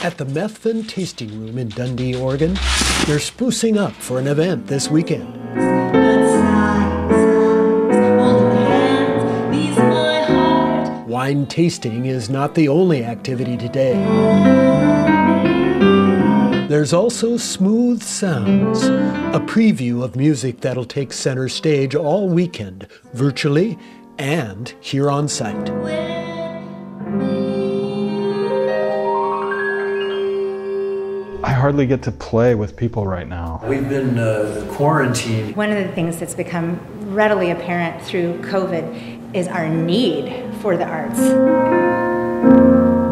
At the Methven Tasting Room in Dundee, Oregon, they're sprucing up for an event this weekend. Wine tasting is not the only activity today. There's also Smooth Sounds, a preview of music that'll take center stage all weekend, virtually and here on site. I hardly get to play with people right now. We've been uh, quarantined. One of the things that's become readily apparent through COVID is our need for the arts.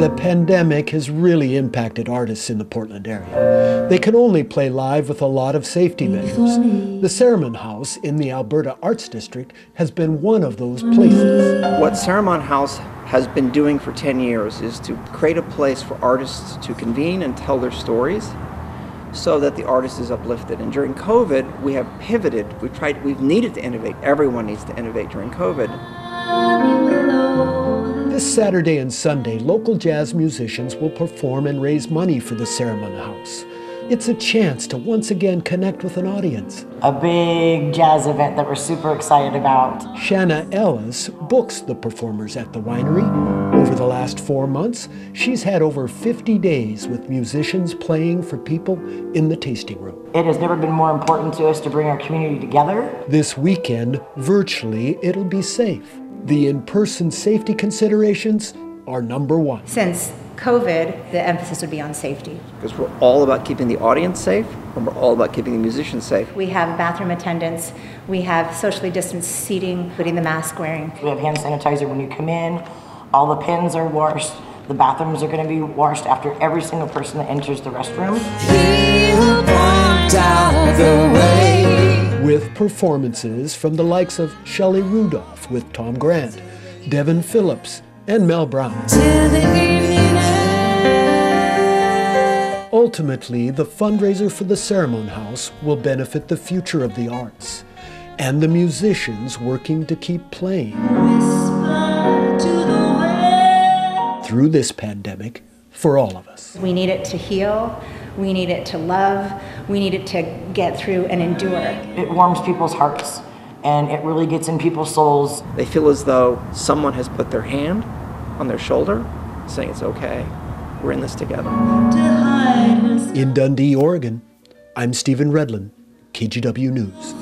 The pandemic has really impacted artists in the Portland area. They can only play live with a lot of safety measures. The Ceremon House in the Alberta Arts District has been one of those places. What Ceremon House has been doing for 10 years is to create a place for artists to convene and tell their stories so that the artist is uplifted. And during COVID, we have pivoted. We've tried, we've needed to innovate. Everyone needs to innovate during COVID. This Saturday and Sunday, local jazz musicians will perform and raise money for the Ceremon House. It's a chance to once again connect with an audience. A big jazz event that we're super excited about. Shanna Ellis books the performers at the winery. Over the last four months, she's had over 50 days with musicians playing for people in the tasting room. It has never been more important to us to bring our community together. This weekend, virtually, it'll be safe. The in person safety considerations are number one. Since COVID, the emphasis would be on safety. Because we're all about keeping the audience safe and we're all about keeping the musicians safe. We have bathroom attendants, we have socially distanced seating, including the mask wearing. We have hand sanitizer when you come in, all the pins are washed, the bathrooms are going to be washed after every single person that enters the restroom. With performances from the likes of Shelley Rudolph with Tom Grant, Devin Phillips, and Mel Brown. Ultimately, the fundraiser for the Ceremon House will benefit the future of the arts and the musicians working to keep playing through this pandemic for all of us. We need it to heal, we need it to love, we need it to get through and endure. It warms people's hearts and it really gets in people's souls. They feel as though someone has put their hand on their shoulder saying it's okay. We're in this together. In Dundee, Oregon, I'm Stephen Redlin, KGW News.